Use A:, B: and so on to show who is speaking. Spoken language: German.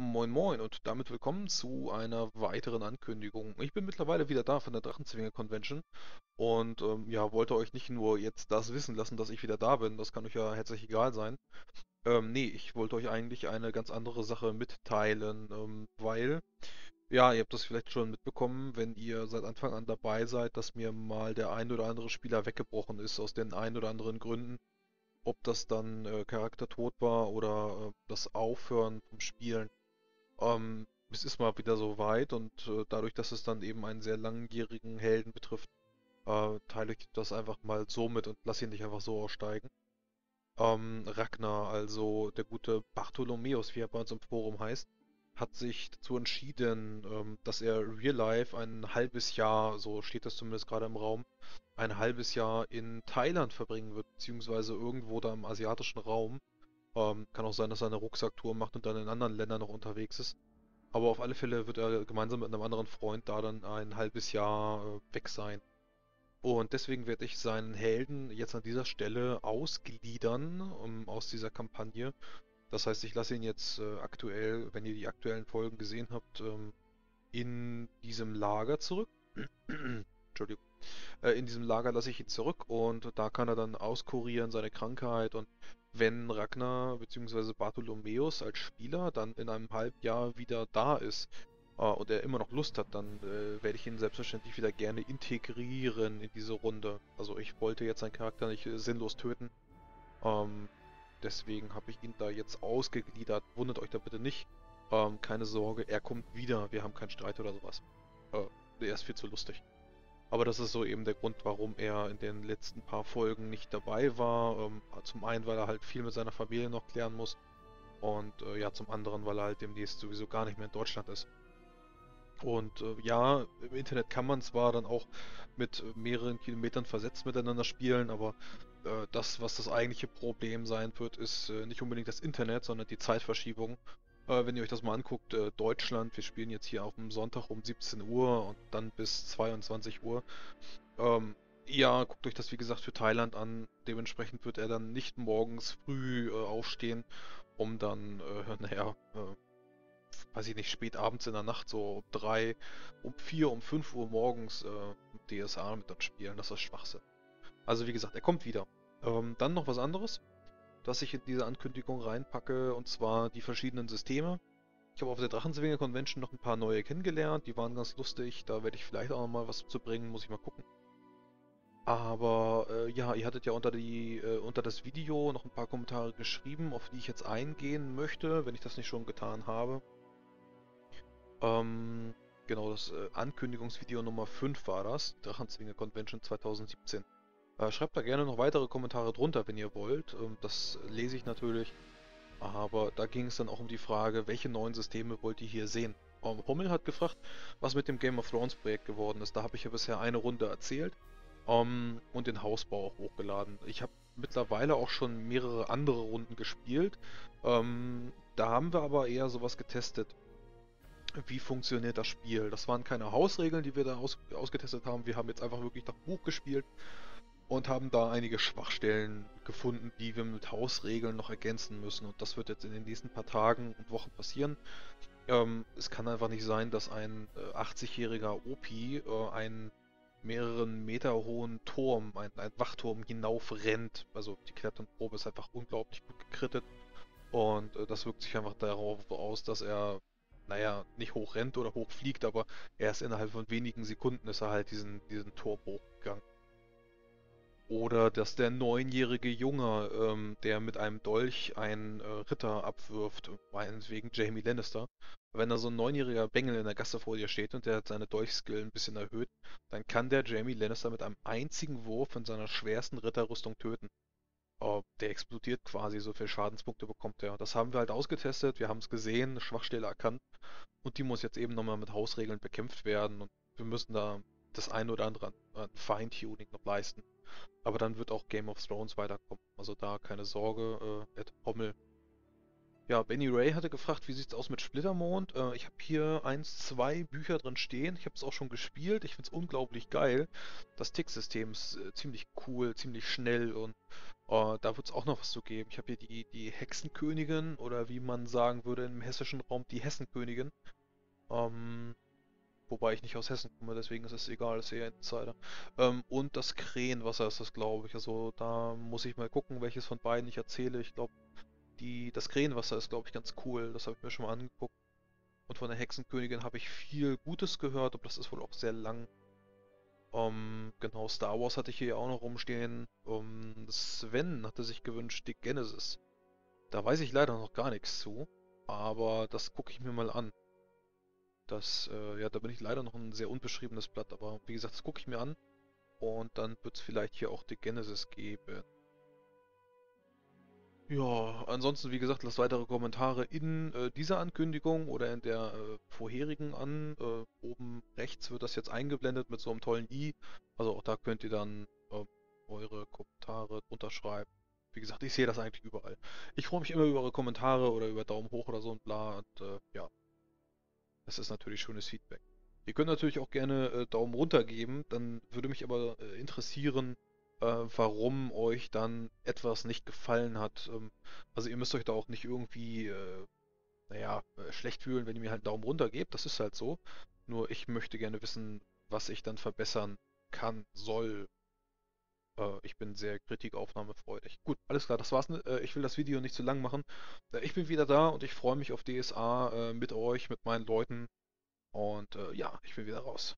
A: Moin Moin und damit willkommen zu einer weiteren Ankündigung. Ich bin mittlerweile wieder da von der Drachenzwinger Convention und ähm, ja, wollte euch nicht nur jetzt das wissen lassen, dass ich wieder da bin, das kann euch ja herzlich egal sein. Ähm, nee, ich wollte euch eigentlich eine ganz andere Sache mitteilen, ähm, weil, ja, ihr habt das vielleicht schon mitbekommen, wenn ihr seit Anfang an dabei seid, dass mir mal der ein oder andere Spieler weggebrochen ist aus den ein oder anderen Gründen. Ob das dann äh, Charaktertod war oder äh, das Aufhören vom Spielen. Ähm, es ist mal wieder so weit und äh, dadurch, dass es dann eben einen sehr langjährigen Helden betrifft, äh, teile ich das einfach mal so mit und lasse ihn nicht einfach so aussteigen. Ähm, Ragnar, also der gute Bartholomäus, wie er bei uns im Forum heißt, hat sich dazu entschieden, ähm, dass er Real Life ein halbes Jahr, so steht das zumindest gerade im Raum, ein halbes Jahr in Thailand verbringen wird, beziehungsweise irgendwo da im asiatischen Raum. Ähm, kann auch sein, dass er eine Rucksacktour macht und dann in anderen Ländern noch unterwegs ist. Aber auf alle Fälle wird er gemeinsam mit einem anderen Freund da dann ein halbes Jahr äh, weg sein. Und deswegen werde ich seinen Helden jetzt an dieser Stelle ausgliedern um, aus dieser Kampagne. Das heißt, ich lasse ihn jetzt äh, aktuell, wenn ihr die aktuellen Folgen gesehen habt, ähm, in diesem Lager zurück. Entschuldigung. Äh, in diesem Lager lasse ich ihn zurück und da kann er dann auskurieren seine Krankheit und wenn Ragnar bzw. Bartholomäus als Spieler dann in einem halben Jahr wieder da ist äh, und er immer noch Lust hat, dann äh, werde ich ihn selbstverständlich wieder gerne integrieren in diese Runde. Also ich wollte jetzt seinen Charakter nicht äh, sinnlos töten. Ähm, deswegen habe ich ihn da jetzt ausgegliedert. Wundert euch da bitte nicht. Ähm, keine Sorge, er kommt wieder. Wir haben keinen Streit oder sowas. Äh, er ist viel zu lustig. Aber das ist so eben der Grund, warum er in den letzten paar Folgen nicht dabei war. Ähm, zum einen, weil er halt viel mit seiner Familie noch klären muss. Und äh, ja, zum anderen, weil er halt demnächst sowieso gar nicht mehr in Deutschland ist. Und äh, ja, im Internet kann man zwar dann auch mit mehreren Kilometern versetzt miteinander spielen, aber äh, das, was das eigentliche Problem sein wird, ist äh, nicht unbedingt das Internet, sondern die Zeitverschiebung. Äh, wenn ihr euch das mal anguckt, äh, Deutschland, wir spielen jetzt hier auf dem Sonntag um 17 Uhr und dann bis 22 Uhr. Ähm, ja, guckt euch das wie gesagt für Thailand an. Dementsprechend wird er dann nicht morgens früh äh, aufstehen, um dann, äh, naja, äh, weiß ich nicht, spät abends in der Nacht, so um 3, um 4, um 5 Uhr morgens DSA mit dann spielen. Das ist Schwachsinn. Also wie gesagt, er kommt wieder. Ähm, dann noch was anderes das ich in diese Ankündigung reinpacke, und zwar die verschiedenen Systeme. Ich habe auf der Drachenzwinger Convention noch ein paar neue kennengelernt, die waren ganz lustig, da werde ich vielleicht auch noch mal was zu bringen, muss ich mal gucken. Aber äh, ja, ihr hattet ja unter, die, äh, unter das Video noch ein paar Kommentare geschrieben, auf die ich jetzt eingehen möchte, wenn ich das nicht schon getan habe. Ähm, genau, das äh, Ankündigungsvideo Nummer 5 war das, Drachenzwinger Convention 2017. Äh, schreibt da gerne noch weitere Kommentare drunter, wenn ihr wollt. Ähm, das lese ich natürlich. Aber da ging es dann auch um die Frage, welche neuen Systeme wollt ihr hier sehen? Ähm, Hommel hat gefragt, was mit dem Game of Thrones Projekt geworden ist. Da habe ich ja bisher eine Runde erzählt ähm, und den Hausbau auch hochgeladen. Ich habe mittlerweile auch schon mehrere andere Runden gespielt. Ähm, da haben wir aber eher sowas getestet. Wie funktioniert das Spiel? Das waren keine Hausregeln, die wir da aus ausgetestet haben. Wir haben jetzt einfach wirklich nach Buch gespielt und haben da einige Schwachstellen gefunden, die wir mit Hausregeln noch ergänzen müssen. Und das wird jetzt in den nächsten paar Tagen und Wochen passieren. Ähm, es kann einfach nicht sein, dass ein äh, 80-jähriger OP äh, einen mehreren Meter hohen Turm, ein, ein Wachturm hinauf rennt. Also die Kletternprobe ist einfach unglaublich gut gekrittet. Und äh, das wirkt sich einfach darauf aus, dass er, naja, nicht hoch rennt oder hoch fliegt, aber erst innerhalb von wenigen Sekunden ist er halt diesen, diesen Turm hochgegangen. Oder dass der neunjährige Junge, ähm, der mit einem Dolch einen äh, Ritter abwirft, meinetwegen Jamie Lannister, wenn da so ein neunjähriger Bengel in der Gasse vor dir steht und der hat seine Dolchskill ein bisschen erhöht, dann kann der Jamie Lannister mit einem einzigen Wurf in seiner schwersten Ritterrüstung töten. Oh, der explodiert quasi, so viele Schadenspunkte bekommt er. Das haben wir halt ausgetestet, wir haben es gesehen, eine Schwachstelle erkannt und die muss jetzt eben nochmal mit Hausregeln bekämpft werden und wir müssen da das eine oder andere an Feintuning noch leisten. Aber dann wird auch Game of Thrones weiterkommen. Also da keine Sorge, äh, Ed Hommel. Ja, Benny Ray hatte gefragt, wie sieht's aus mit Splittermond? Äh, ich habe hier eins, zwei Bücher drin stehen. Ich habe es auch schon gespielt. Ich finde es unglaublich geil. Das Ticksystem ist äh, ziemlich cool, ziemlich schnell und äh, da wird es auch noch was zu geben. Ich habe hier die, die Hexenkönigin oder wie man sagen würde im hessischen Raum, die Hessenkönigin. Ähm, wobei ich nicht aus Hessen komme, deswegen ist es egal, ist eher Insider. Ähm, und das Krähenwasser ist das, glaube ich. Also da muss ich mal gucken, welches von beiden ich erzähle. Ich glaube, die, das Krähenwasser ist, glaube ich, ganz cool. Das habe ich mir schon mal angeguckt. Und von der Hexenkönigin habe ich viel Gutes gehört, aber das ist wohl auch sehr lang. Ähm, genau, Star Wars hatte ich hier auch noch rumstehen. Ähm, Sven hatte sich gewünscht, die Genesis. Da weiß ich leider noch gar nichts zu, aber das gucke ich mir mal an. Das, äh, ja, da bin ich leider noch ein sehr unbeschriebenes Blatt, aber wie gesagt, das gucke ich mir an. Und dann wird es vielleicht hier auch die Genesis geben. Ja, ansonsten, wie gesagt, lasst weitere Kommentare in äh, dieser Ankündigung oder in der äh, vorherigen an. Äh, oben rechts wird das jetzt eingeblendet mit so einem tollen i. Also auch da könnt ihr dann äh, eure Kommentare drunter schreiben. Wie gesagt, ich sehe das eigentlich überall. Ich freue mich immer über eure Kommentare oder über Daumen hoch oder so und bla. Und äh, ja, das ist natürlich schönes Feedback. Ihr könnt natürlich auch gerne äh, Daumen runter geben. Dann würde mich aber interessieren, äh, warum euch dann etwas nicht gefallen hat. Ähm, also ihr müsst euch da auch nicht irgendwie, äh, naja, äh, schlecht fühlen, wenn ihr mir halt Daumen runter gebt. Das ist halt so. Nur ich möchte gerne wissen, was ich dann verbessern kann, soll. Äh, ich bin sehr kritikaufnahmefreudig. Gut, alles klar, das war's. Ne? Äh, ich will das Video nicht zu lang machen. Äh, ich bin wieder da und ich freue mich auf DSA mit euch, mit meinen Leuten. Und ja, ich bin wieder raus.